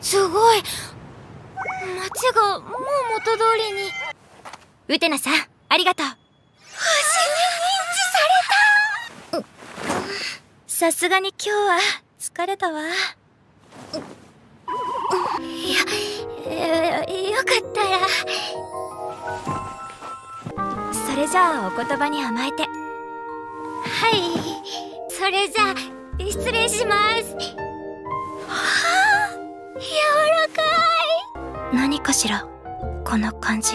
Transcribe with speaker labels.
Speaker 1: すごい。街がもう元通りに。
Speaker 2: ウテナさんありがとう。
Speaker 1: 星に認知され
Speaker 2: た。さすがに今日は疲れたわ。い
Speaker 1: や、えー、よかった
Speaker 2: らそれじゃあお言葉に甘えて。
Speaker 1: はい。それじゃあ失礼します
Speaker 2: 何かしら？この感じ。